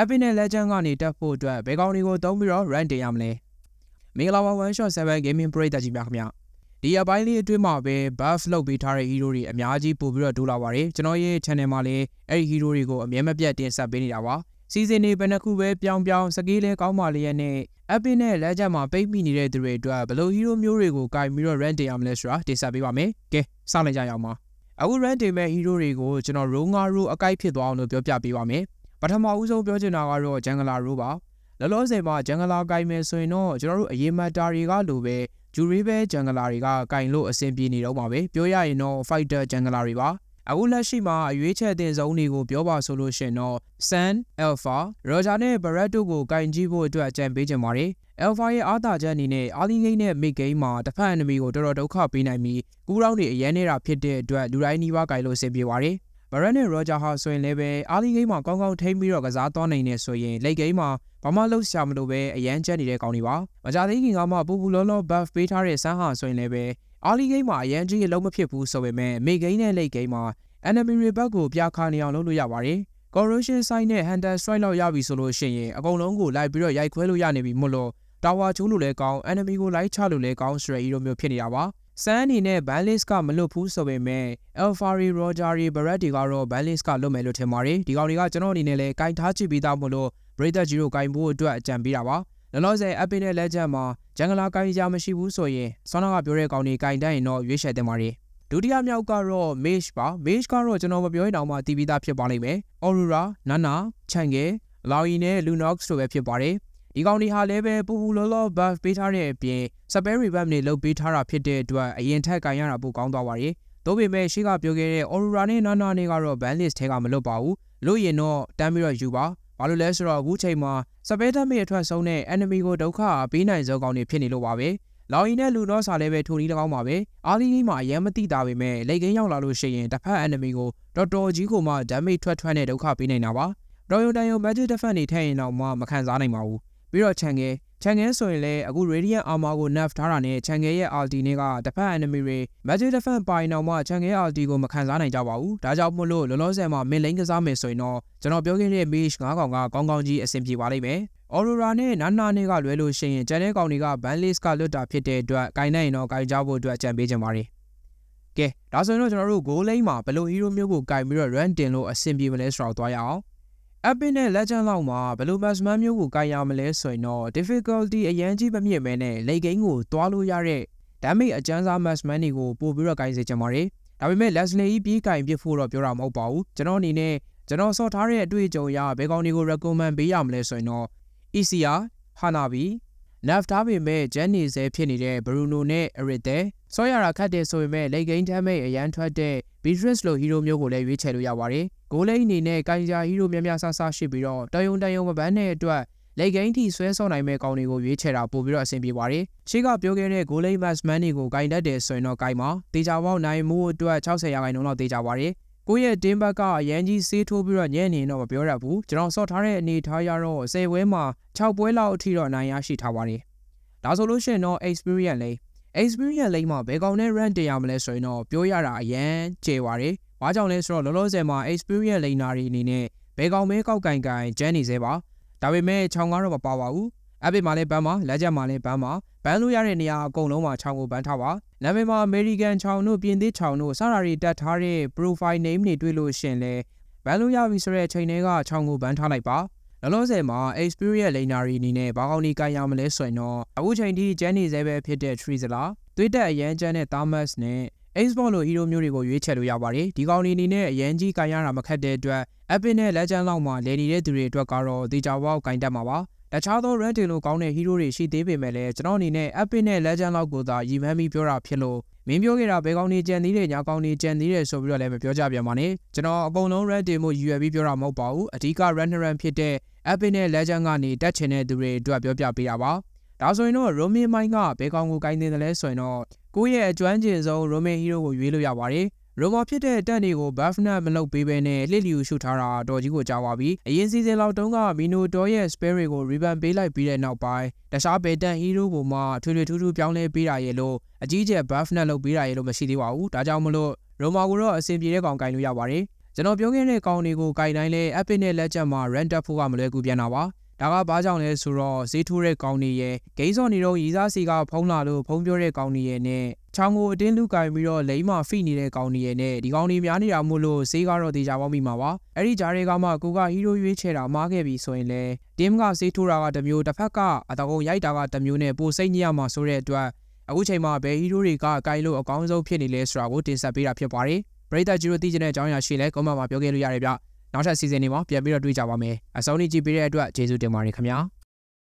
Epic နဲ့ Legend ကနေတက်ဖို့အတွက်ဘယ်ကောင်တွေကိုသုံးပြီးတော့ run တင်ရမလဲမင်္ဂလာပါ One Shot 7 Gaming ပရိသတ်ကြီးများခင်ဗျဒီအပိုင်းလေးအတွင်းမှာပဲ buff လုပ်ပေးထားတဲ့ hero တွေအများကြီးပို့ပြီးတော့တိုးလာပါတယ်ကျွန်တော်ရဲ့ channel မှာလည်းအဲ့ဒီ hero တွေကိုအမြဲမပြတ်တင်ဆက်ပေးနေတာပါစီစဉ်နေဘယ်နှခုပဲပြောင်းပြောင်းစကေးလဲကောင်းပါလျက်နဲ့ Epic နဲ့ Legend မှာပိတ်မိနေတဲ့သူတွေအတွက်ဘယ်လို hero မျိုးတွေကိုကင်ပြီးတော့ run တင်ရမလဲဆိုတာတင်ဆက်ပေးပါမယ်ကဲစလိုက်ကြရအောင်ပါအခု run တင်မဲ့ hero တွေကိုကျွန်တော် row 9 row အကိုက်ဖြစ်သွားအောင်လို့ပြောပြပေးပါမယ် ပထမဦးဆုံးပြောချင်တာကတော့ Jungler row ပါလောလောဆယ်မှာ Jungler ကိုင်မယ်ဆိုရင်တော့ကျွန်တော်တို့အရေးမတာတွေကလိုပဲဂျူရီဘဲ Jungler တွေကကင်လို့အဆင်ပြေနေတော့မှာပဲပြောရရင်တော့ Fighter Jungler တွေပါအခုလက်ရှိမှာအရွေးချယ်တင်ဆုံးတွေကိုပြောပါဆိုလို့ရှင်တော့ Sun, Alpha, Roger နဲ့ Barret တို့ကိုကင်ကြည့်ဖို့အတွက်အကြံပေးကြပါတယ်။ Alpha ရဲ့အားသာချက်အနေနဲ့ Early Game နဲ့ Mid Game မှာတစ်ဖက် enemy ကိုတော်တော်ဒုက္ခပေးနိုင်ပြီးကူးရောင်းတွေအရန်နေတာဖြစ်တဲ့အတွက်လူတိုင်းနှီးပါးကင်လို့အဆင်ပြေပါတယ်။ Barret နဲ့ Roger ဟာဆိုရင်လည်းပဲ Early Game မှာကောင်းကောင်းထိန်းပြီးတော့ကစားသွားနိုင်နေဆိုရင် Late Game မှာဘာမှလှုပ်ရှားမလို့ပဲအရန်ကျက်နေတဲ့ကောင်တွေပါ။မကြသေးခင်ကမှပူပူလောလော buff ပေးထားတဲ့ဆန်းဟာဆိုရင်လည်းပဲ Early Game မှာအရန်ကြီးအလုံးမဖြစ်ဘူးဆိုပေမဲ့ Mid Game နဲ့ Late Game မှာ enemy တွေဘက်ကိုပြခါနေအောင်လုပ်လို့ရပါတယ်။ corrosion site နဲ့ hunter strike လောက်ရပြီဆိုလို့ရှိရင်အကုန်လုံးကိုလိုက်ပြီးတော့ရိုက်ခွဲလို့ရနေပြီမို့လို့ tower ချိုးလို့လည်းကောင်း enemy ကိုလိုက်ချလို့လည်းကောင်းဆိုတဲ့ hero မျိုးဖြစ်နေတာပါ။ စမ်းအနေနဲ့ balance ကမလွတ်ဘူးဆိုပေမဲ့ alpha ray roger ray barret တွေကတော့ balance ကလွတ်မယ်လို့ထင်ပါတယ်။ဒီကောင်တွေကကျွန်တော်အနေနဲ့လည်းကင်ထားချပြီးသားမို့လို့ breaker 0ကင်ဖို့အတွက်အကြံပေးတာပါ။လောလောဆယ် epic နဲ့ legend မှာဂျန်ဂလာကိုင်ကြမရှိဘူးဆိုရင်ဆောနာကပြောတဲ့ကောင်တွေကင်တိုင်းရင်တော့ရွေးချယ်တင်ပါတယ်ဒုတိယမြောက်ကတော့ Mage ပါ Mage ကတော့ကျွန်တော်မပြောရင်တော့မှတီးပြီးသားဖြစ်ပါလိမ့်မယ် Aurora Nana Chang'e Laoyi နဲ့ Lunox တို့ပဲဖြစ်ပါတယ် ဒီကောင်တွေဟာလည်းပဲပူပူလောလော buff ပေးထားတဲ့အပြင် spell revamp တွေလုပ်ပေးထားတာဖြစ်တဲ့အတွက်အရင်ထက်ကင်ရတာပိုကောင်းသွားပါတယ်။သို့ပေမဲ့ရှေ့ကပြောခဲ့တဲ့ Aurora နဲ့ Nana နဲ့ကတော့ ban list ထဲကမလွတ်ပါဘူး။လို့ရင်တော့တမ်းပြီးတော့ယူပါ။ဘာလို့လဲဆိုတော့အခုချိန်မှာ spell damage အထွက်ဆုံးတဲ့ enemy ကိုဒုက္ခပေးနိုင်စေကောင်တွေဖြစ်နေလို့ပါပဲ။လောင်ရီနဲ့လူတော့စာလည်းပဲထိုနည်း၎င်းပါပဲ။အာလီဂိမ်းမှာအရင်မသိတာပေမဲ့လက်ကိန်းရောက်လာလို့ရှိရင်တစ်ဖက် enemy ကိုတော်တော်ကြီးကိုမှ damage ထွက်ထွက်နဲ့ဒုက္ခပေးနိုင်တာပါ။တော်ရုံတန်ရုံ magic defense တွေထည့်ရင်တော့မှမခံစားနိုင်ပါဘူး။ ပြီးတော့ channel ချန်ငဲဆိုရင်လည်းအခု Radiant Armor ကို nerf ထားတာနဲ့ချန်ငဲရဲ့ ulti နဲ့ကတစ်ဖက် enemy တွေ Magic Defense ပိုင်တော့မှချန်ငဲ ulti ကိုမခံစားနိုင်ကြပါဘူး။ဒါကြောင့်မို့လို့လောလောဆယ်မှာ mid lane ကစားမယ်ဆိုရင်တော့ကျွန်တော်ပြောခဲ့တဲ့ Mage 9ကောင်ကကောင်းကောင်းကြီးအဆင်ပြေပါလိမ့်မယ်။ Aurora နဲ့ Nana နဲ့ကလွဲလို့ရှိရင်ကျန်တဲ့ကောင်တွေက ban list ကလွတ်တာဖြစ်တဲ့အတွက်ဂိုင်းနိုင်ရင်တော့ဂိုင်းကြဖို့အတွက်အကြံပေးချင်ပါတယ်။ကဲဒါဆိုရင်တော့ကျွန်တော်တို့ goal lane မှာဘယ်လို hero မျိုးကိုဂိုင်းပြီးတော့ run တင်လို့အဆင်ပြေမလဲဆိုတော့တွားရအောင်။ Epic နဲ့ Legend လောက်မှာဘယ်လို Maxman မျိုးကိုကိုင်ရမလဲဆိုရင်တော့ difficulty အရင်ကြီးမမြင့်မဲနဲ့ late game ကိုတွားလို့ရတဲ့ damage အကျန်းစား Maxman တွေကိုပို့ပြီးတော့ကိုင်စေချင်ပါတယ်။ဒါပေမဲ့ Leslie ကြီးပြေးကိုင်ပြဖို့တော့ပြောတာမဟုတ်ပါဘူး။ကျွန်တော်အနေနဲ့ကျွန်တော်စော်ထားတဲ့အတွေ့အကြုံအရဘယ်ကောင်တွေကို recommend ပေးရမလဲဆိုရင်တော့ ECR, Hanabi, Nerf ထားပေမဲ့ Gen နေဆဲဖြစ်နေတဲ့ Bruno နဲ့ Arite ဆောရတာခတ်တယ်ဆိုပေမဲ့ late game damage အရန်ထွက်တဲ့ Beatrice လို hero မျိုးကိုလည်းရွေးချယ်လို့ရပါတယ်။ဂိုးလိန်အနေနဲ့ကိုင်ဂျာ hero များများဆဆရှိပြီးတော့တယုံတယုံမပန်းတဲ့အတွက် late game ထိဆွဲဆောင်နိုင်မဲ့ကောင်တွေကိုရွေးချယ်တာပို့ပြီးတော့အဆင်ပြေပါတယ်။ရှေ့ကပြောခဲ့တဲ့ goal line batsman တွေကိုဂိုင်တတ်တယ်ဆိုရင်တော့ဂိုင်မှာတေချာပေါက်နိုင်မှုအတွက်60ရာခိုင်နှုန်းလောက်တေချာပါတယ်။ ကိုယ့်ရဲ့တင်းဘက်ကအရန်ကြီးဆေးထိုးပြီးတော့ညံ့နေတော့မပြောရဘူးကျွန်တော်ဆော့ထားတဲ့အနေထားရတော့10ပွဲမှာ6ပွဲလောက်အထိတော့နိုင်ရရှိထားပါတယ်ဒါဆိုလို့ရှိရင်တော့ experience လေး experience လေးမှာဘယ်ကောင်နဲ့ run တင်ရမလဲဆိုရင်တော့ပြောရတာအရန်ကျေပါတယ်။ဘာကြောင့်လဲဆိုတော့လောလောဆယ်မှာ experience လိန်နာတွေအနေနဲ့ဘယ်ကောင်မဲကောက်ကင်ကင်ကျန်းနေသေးပါ။ဒါပေမဲ့ခြောင်ကတော့မပါပါဘူး။ epic မှာလည်းဘန်းပါလက်ချက်မှာလည်းဘန်းပါဘန်းလို့ရတဲ့နေရာအကုန်လုံးမှာခြောင်ကိုဘန်းထားပါ။နာမည်မှာ American ခြောင်တို့ပြင်သစ်ခြောင်တို့စတာတွေတက်ထားတဲ့ profile name တွေတွေ့လို့ရှင်လဲဘန်းလို့ရပြီဆိုတဲ့ချိန်တွေကခြောင်ကိုဘန်းထားလိုက်ပါ။လောလောဆယ်မှာ experience လိန်နာရီအနေနဲ့ဘာကောင်းဒီကိုင်ရမလဲဆိုရင်တော့အခုချိန်ထိကျန်းနေသေးပဲဖြစ်တဲ့ Tree စလားသွေးတက်အရန်ကျန်းတဲ့ Thermos နဲ့ Xbox လို hero မျိုးတွေကိုရွေးချယ်လို့ရပါတယ်ဒီကောင်လေးအနေနဲ့အရန်ကြီးကိုင်ရတာမခက်တဲ့အတွက် Epic နဲ့ Legend လောက်မှာလည်နေတဲ့သူတွေအတွက်ကတော့ဒေတာဝေါကိုင်တတ်မှာပါ တခြားသော run တင်လို့ကောင်းတဲ့ hero တွေရှိသေးပေမဲ့လည်းကျွန်တော်အနေနဲ့ Epic နဲ့ Legend လောက်ကိုသာရည်မှန်းပြီးပြောတာဖြစ်လို့မင်းပြောခဲ့တာဘယ်ကောင်နေကြံသေးတယ်ညာကောင်နေကြံသေးတယ်ဆိုပြီးတော့လည်းမပြောကြပြန်ပါနဲ့ကျွန်တော်အကုန်လုံး run တင်မှုရည်ရွယ်ပြီးပြောတာမဟုတ်ပါဘူးအဓိက run run ဖြစ်တဲ့ Epic နဲ့ Legend ကနေတက်ချင်တဲ့သူတွေအတွက်ပြောပြပေးတာပါဒါဆိုရင်တော့ Roman Mine ကဘယ်ကောင်ကိုကိုင်းနေတယ်လဲဆိုရင်တော့ကိုယ့်ရဲ့အကျွမ်းကျင်ဆုံး Roman Hero ကိုရွေးလို့ရပါတယ်။ Roma ဖြစ်တဲ့တက်တွေကို buff နဲ့မလုပ်ပေးဘဲနဲ့လှစ်လျူရှုထားတာတော်ကြီးကိုကြာပါပြီ။အရင်စီဇန်လောက်တုန်းက Minotaur ရဲ့ spell တွေကို revamp ပေးလိုက်ပြီးတဲ့နောက်ပိုင်းတခြားဘယ်တက် hero ကိုမှထွေထွေထူးထူးပြောင်းလဲပေးတာရဲ့လို့အကြီးကျယ် buff နဲ့လုပ်ပေးတာရဲ့လို့မရှိသေးပါဘူး။ဒါကြောင့်မလို့ Roma ကိုတော့အဆင်ပြေတဲ့ကောင်ကင်လို့ရပါတယ်။ကျွန်တော်ပြောခဲ့တဲ့ကောင်တွေကိုကြိုင်တိုင်းလဲ epic နဲ့လက်ချက်မှာ run တက်ဖို့ကမလွယ်ကူပြန်တာပါဒါကဘာကြောင့်လဲဆိုတော့ဈေးထိုးတဲ့ကောင်တွေရဲ့ဂိမ်းစော်နေတော့ရီစားစီကဖုံးလာလို့ဖုံးပြောတဲ့ကောင်တွေရဲ့နဲ့ ချောင်းကိုအတင်းလူကင်ပြီးတော့လိမ့်မဖိနေတဲ့ကောင်တွေရဲ့နဲ့ဒီကောင်တွေများနေတာမို့လို့ဈေးကတော့တေချာပေါက်မိမှာပါအဲ့ဒီကြားတွေကမှကိုကဟီးရိုးရွေးချယ်တာမားခဲ့ပြီဆိုရင်လေတင်းကဈေးထိုးတာကတစ်မျိုးတစ်ဖက်ကအတကုံရိုက်တာကတစ်မျိုးနဲ့ပိုစိတ်ညစ်ရမှာဆိုတဲ့အတွက်အခုချိန်မှာဘယ်ဟီးရိုးတွေကကိုင်လို့အကောင်းဆုံးဖြစ်နေလဲဆိုတာကိုတင်ဆက်ပေးတာဖြစ်ပါတယ်ပရိသတ်ကြီးတို့သိချင်တဲ့အကြောင်းအရာရှိလဲကွန်မန့်မှာပြောခဲ့လို့ရတယ်ဗျနောက်ထပ်စီစဉ်နေမှာပြန်ပြီးတော့တွေ့ကြပါမယ်အဆုံးထိကြည့်ပေးတဲ့အတွက်ကျေးဇူးတင်ပါတယ်ခင်ဗျာ